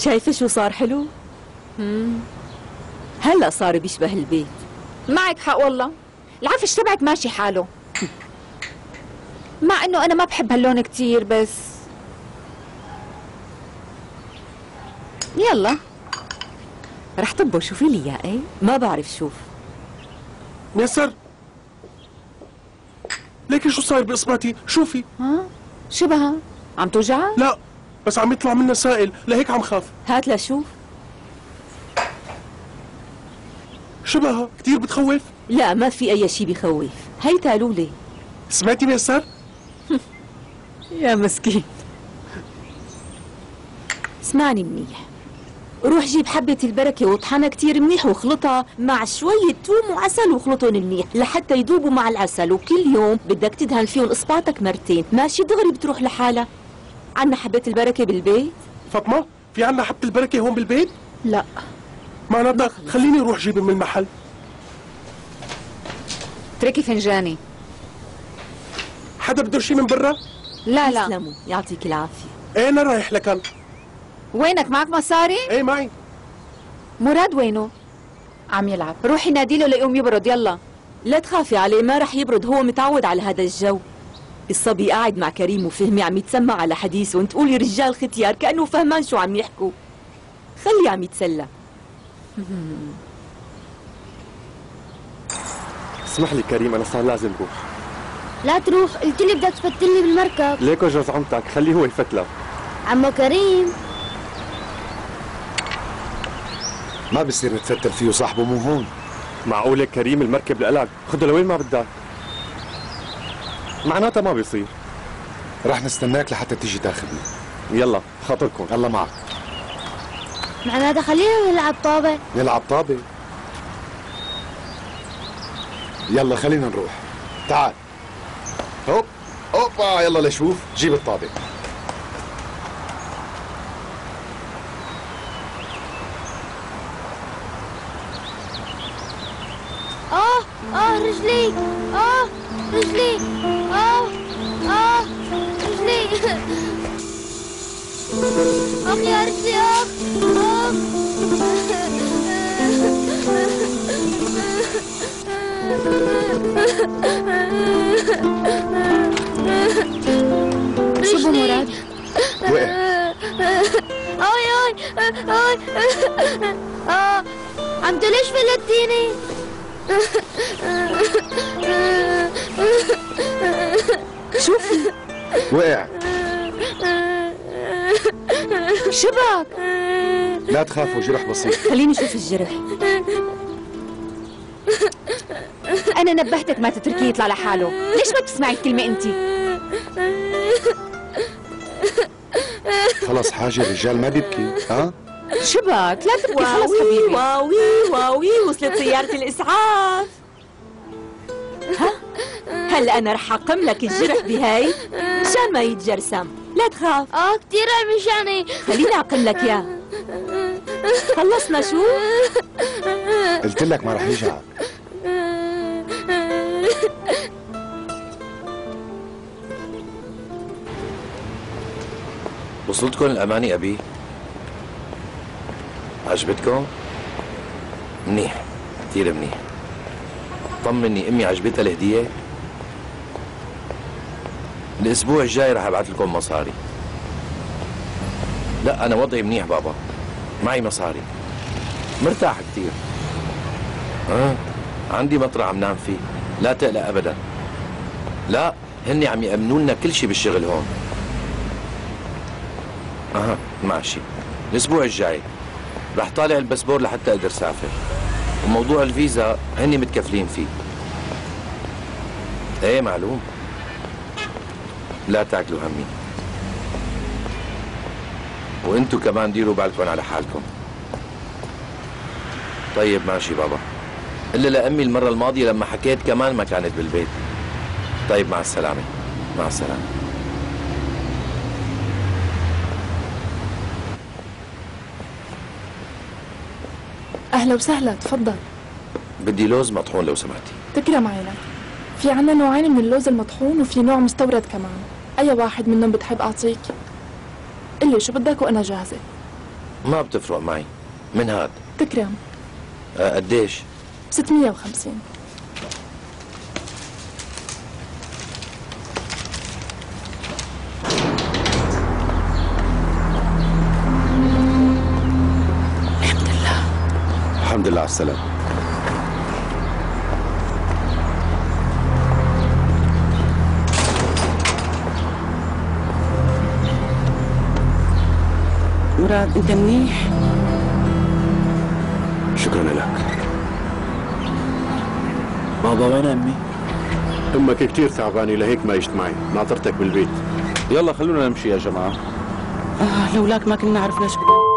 شايفة شو صار حلو؟ هلا صار بيشبه البيت. معك حق والله. العفش تبعك ماشي حاله. مع إنه أنا ما بحب هاللون كتير بس. يلا. رح طبه شوفي لي إياه إيه؟ ما بعرف شوف ياسر. ليكي شو صاير بإصبعتي؟ شوفي. ها؟ شو بها عم توجعها لا. بس عم يطلع منها سائل. لهيك عم خاف. هات لشوف. شبهها كثير بتخوف؟ لا ما في أي شيء بخوف. هي تالولي سمعتي ميسر يا مسكين. اسمعني منيح. روح جيب حبة البركة واطحنها كتير منيح واخلطها مع شوية توم وعسل واخلطهم منيح لحتى يذوبوا مع العسل. وكل يوم بدك تدهن فيهم اصبعتك مرتين. ماشي دغري بتروح لحالها. عنا حبة البركة بالبيت؟ فاطمة في عنا حبة البركة هون بالبيت؟ لا. معناتها خليني أروح جيبها من المحل. اتركي فنجاني. حدا بده شيء من برا؟ لا لا. تسلموا يعطيك العافية. إيه أنا رايح لكن وينك؟ معك مصاري؟ إيه معي. مراد وينه؟ عم يلعب. روحي ناديله ليقوم يبرد يلا. لا تخافي عليه ما رح يبرد هو متعود على هذا الجو. الصبي قاعد مع كريم وفهمي عم يتسمع على حديثه. تقولي رجال ختيار كأنه فهمان شو عم يحكوا. خلي عم يتسلى. اسمح لي كريم أنا صار لازم روح. لا تروح قلت لي بدك تفتلني بالمركب. ليكو جوز عمتك خليه هو يفتلك عمو كريم. ما بصير نتفتل فيه وصاحبه مو هون. معقولة كريم المركب لإلك؟ خده لوين ما بدك. معناتها ما بيصير. رح نستناك لحتى تيجي تاخذني. يلا خاطركم. الله معك. معناتها خلينا نلعب طابة. نلعب طابة. يلا خلينا نروح. تعال. هوب. هوبا يلا لشوف. جيب الطابة. آه آه رجلي. آه رجلي. اخ يا رجلي اخ اخ شو مراد. وقع. أوي أوي أوي. آه. عم تليش فلتيني شوفي. وقع. شبك. لا تخافوا جرح بسيط. خليني أشوف الجرح. أنا نبهتك ما تتركيه يطلع لحاله. ليش ما تسمعي الكلمة انت؟ خلص حاجة الرجال ما بيبكي ها؟ شبك لا تبكي خلص واوي حبيبي. واوي واوي وصلت سيارة الإسعاف. ها هلا أنا رح أقم لك الجرح بهاي؟ مشان ما يتجرسم. لا تخاف. آه كتير مشاني خليني أقم لك إياه خلصنا شو؟ قلت لك ما رح يجعل وصلتكم الأماني أبي؟ عجبتكم؟ منيح كثير منيح. طمني أمي عجبتها الهدية؟ الأسبوع الجاي رح أبعث لكم مصاري. لا أنا وضعي منيح بابا. معي مصاري. مرتاح كثير ها؟ عندي مطرح عم نام فيه. لا تقلق أبدا. لا هني عم يأمنوا لنا كل شيء بالشغل هون. أها ماشي. الأسبوع الجاي. رح طالع الباسبور لحتى أقدر سافر. وموضوع الفيزا هني متكفلين فيه. إيه معلوم. لا تاكلوا همي. وانتوا كمان ديروا بالكم على حالكم. طيب ماشي بابا. إلا لأمي المرة الماضية لما حكيت كمان ما كانت بالبيت. طيب مع السلامة. مع السلامة. أهلا وسهلا تفضل. بدي لوز مطحون لو سمحتي. تكرم عينك. في عنا نوعين من اللوز المطحون وفي نوع مستورد كمان. أي واحد منهم بتحب أعطيك؟ قلي شو بدك وأنا جاهزة؟ ما بتفرق معي. من هاد؟ تكرم. أه قديش؟ 650 الحمد لله على السلامة. مراد أنت منيح؟ شكرا لك. بابا وين أمي؟ أمك كتير تعبانة لهيك ما اجت معي ناطرتك بالبيت. يلا خلونا نمشي يا جماعة. آه لولاك ما كنا عرفنا شو بدنا